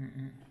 Mm-mm.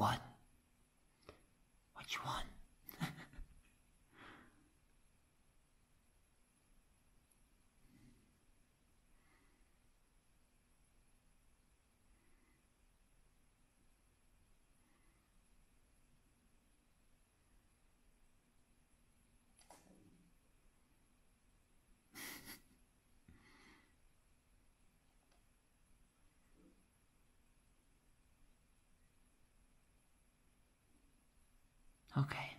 What? Which one? Okay.